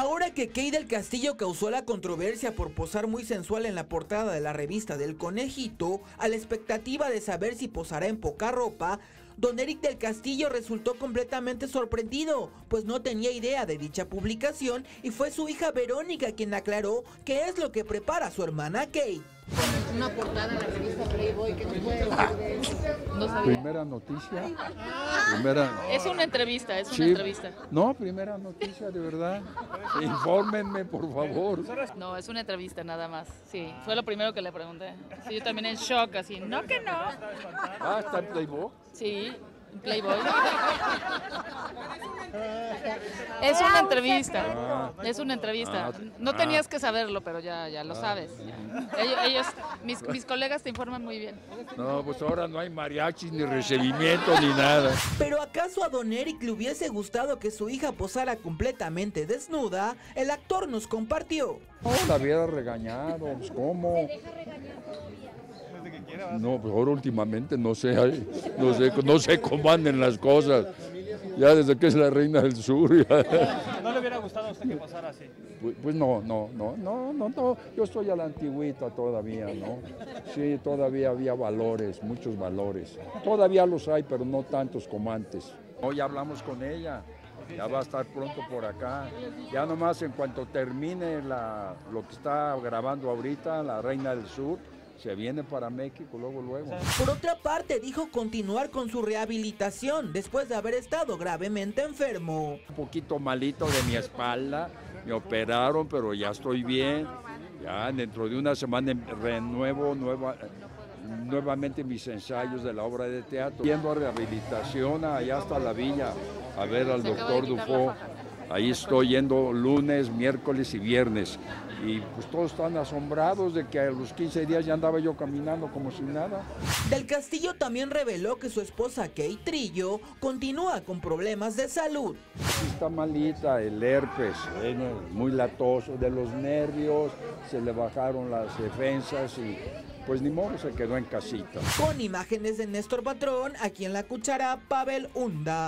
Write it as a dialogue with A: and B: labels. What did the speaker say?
A: Ahora que Kay del Castillo causó la controversia por posar muy sensual en la portada de la revista del Conejito, a la expectativa de saber si posará en poca ropa, Don Eric del Castillo resultó completamente sorprendido, pues no tenía idea de dicha publicación y fue su hija Verónica quien aclaró qué es lo que prepara su hermana Kay.
B: Una portada en la revista Playboy, ¿qué nos puede decir de
C: No sabía. Primera noticia. Primera...
D: Es una entrevista, es una entrevista.
C: No, primera noticia, de verdad. Infórmenme, por favor.
D: No, es una entrevista nada más. Sí, fue lo primero que le pregunté. Sí, yo también en shock, así, no que no.
C: Ah, ¿está en Playboy?
D: Sí, Playboy. Es una entrevista. Ah. Es una entrevista. Ah. No tenías que saberlo, pero ya, ya lo ah. sabes. Ellos, mis, mis, colegas te informan muy bien.
C: No, pues ahora no hay mariachis, ni recibimiento, ni nada.
A: Pero ¿acaso a Don Eric le hubiese gustado que su hija posara completamente desnuda? El actor nos compartió.
C: No, la hubiera regañado, pues, ¿cómo? No, pues ahora últimamente no sé, no sé, no sé cómo anden las cosas. Ya desde que es la reina del sur.
E: ¿No le hubiera gustado a usted que pasara así?
C: Pues, pues, no, no, no, no, no, no. Yo estoy a la antigüita todavía, ¿no? Sí, todavía había valores, muchos valores. Todavía los hay, pero no tantos como antes. Hoy hablamos con ella ya va a estar pronto por acá. Ya nomás en cuanto termine la, lo que está grabando ahorita, La Reina del Sur, se viene para México luego, luego.
A: Por otra parte, dijo continuar con su rehabilitación después de haber estado gravemente enfermo.
C: Un poquito malito de mi espalda, me operaron, pero ya estoy bien. Ya dentro de una semana renuevo nueva, nuevamente mis ensayos de la obra de teatro. Yendo a rehabilitación allá hasta la villa a ver al doctor Dufo. Ahí estoy yendo lunes, miércoles y viernes y pues todos están asombrados de que a los 15 días ya andaba yo caminando como sin nada.
A: Del Castillo también reveló que su esposa Kate Trillo continúa con problemas de salud.
C: Está malita, el herpes, muy latoso de los nervios, se le bajaron las defensas y pues ni modo se quedó en casita.
A: Con imágenes de Néstor Patrón, aquí en La Cuchara, Pavel Hunda.